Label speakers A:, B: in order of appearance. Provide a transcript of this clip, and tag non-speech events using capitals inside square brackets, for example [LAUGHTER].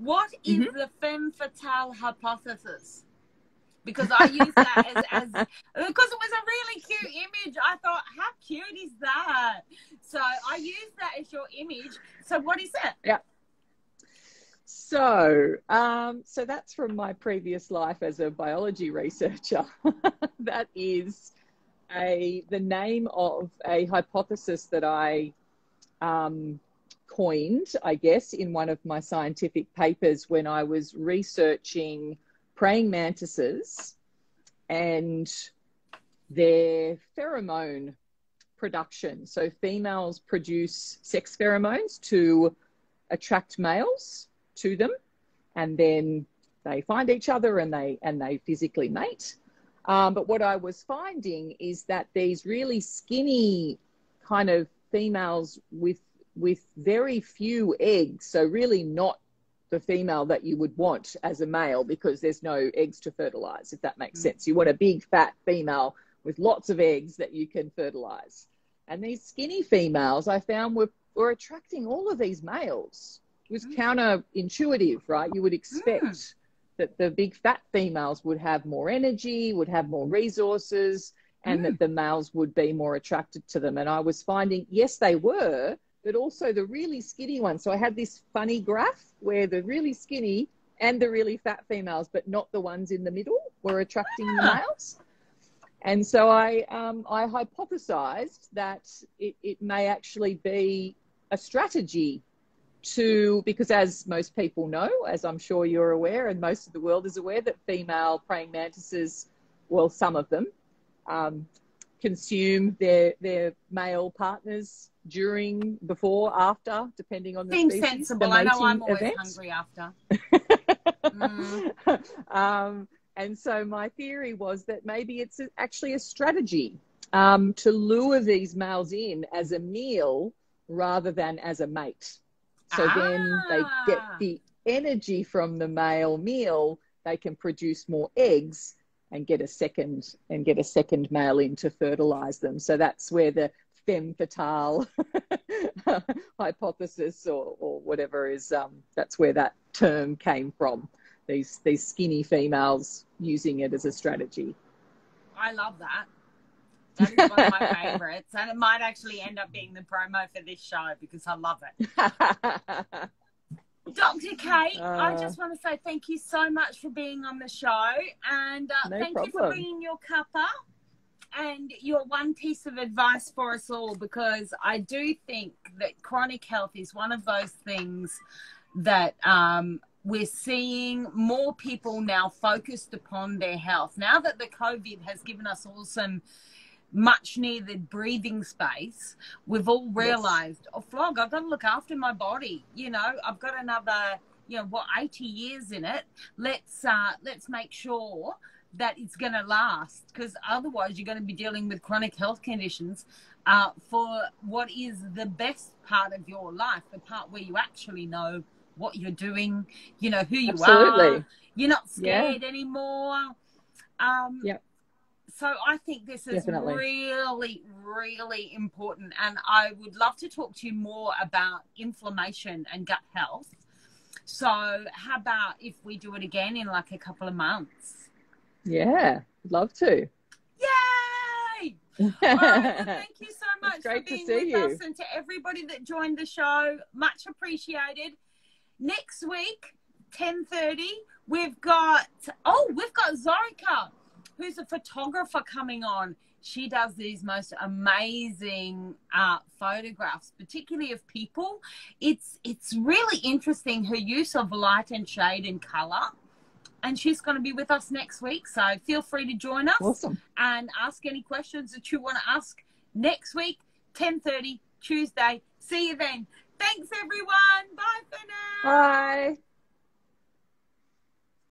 A: What is mm-hmm. the femme fatale hypothesis? Because I use that as, as [LAUGHS] because it was a really cute image. I thought, how cute is that? So I use that as your image. So what is it?
B: Yeah. So, um, so that's from my previous life as a biology researcher. [LAUGHS] that is a the name of a hypothesis that I um, coined, I guess, in one of my scientific papers when I was researching praying mantises and their pheromone production. So females produce sex pheromones to attract males to them, and then they find each other and they and they physically mate. Um, but what I was finding is that these really skinny kind of females with with very few eggs, so really not the female that you would want as a male because there's no eggs to fertilize, if that makes mm. sense. You want a big fat female with lots of eggs that you can fertilize. And these skinny females I found were, were attracting all of these males. It was mm. counterintuitive, right? You would expect mm. that the big fat females would have more energy, would have more resources, and that mm. the males would be more attracted to them. And I was finding, yes, they were, but also the really skinny ones. So I had this funny graph where the really skinny and the really fat females, but not the ones in the middle, were attracting the ah. males. And so I, um, I hypothesized that it, it may actually be a strategy to, because as most people know, as I'm sure you're aware, and most of the world is aware, that female praying mantises, well, some of them, um, consume their their male partners during, before, after, depending on the
A: Seems
B: species.
A: sensible. I know I'm always event. hungry after.
B: mm. [LAUGHS] um, and so my theory was that maybe it's actually a strategy um, to lure these males in as a meal rather than as a mate. So ah. then they get ah. the energy from the male meal, they can produce more eggs and get a second and get a second male in to fertilize them. So that's where the femme fatale [LAUGHS] hypothesis or, or whatever is um, that's where that term came from. These these skinny females using it as a strategy.
A: I love that. That is one of my favorites. And it might actually end up being the promo for this show because i love it [LAUGHS] Dr. Kate, uh, I just want to say thank you so much for being on the show and uh, no thank problem. you for bringing your cuppa and your one piece of advice for us all because I do think that chronic health is one of those things that um, we're seeing more people now focused upon their health. Now that the COVID has given us all some much needed breathing space, we've all realized, yes. oh, Flog, I've got to look after my body. You know, I've got another, you know, what, 80 years in it. Let's, uh, let's make sure that it's going to last because otherwise you're going to be dealing with chronic health conditions uh, for what is the best part of your life, the part where you actually know what you're doing, you know, who you Absolutely. are. You're not scared yeah. anymore. Um,
B: yep.
A: So I think this is Definitely. really, really important. And I would love to talk to you more about inflammation and gut health. So how about if we do it again in like a couple of months?
B: Yeah, love to.
A: Yay! [LAUGHS] well, thank you so much for being with you. us and to everybody that joined the show. Much appreciated. Next week, 10.30, we've got, oh, we've got Zorica, who's a photographer coming on. She does these most amazing uh, photographs, particularly of people. It's it's really interesting her use of light and shade and color and she's going to be with us next week. So feel free to join us
B: awesome.
A: and ask any questions that you want to ask next week, 10:30 Tuesday. See you then. Thanks everyone. Bye for now.
B: Bye.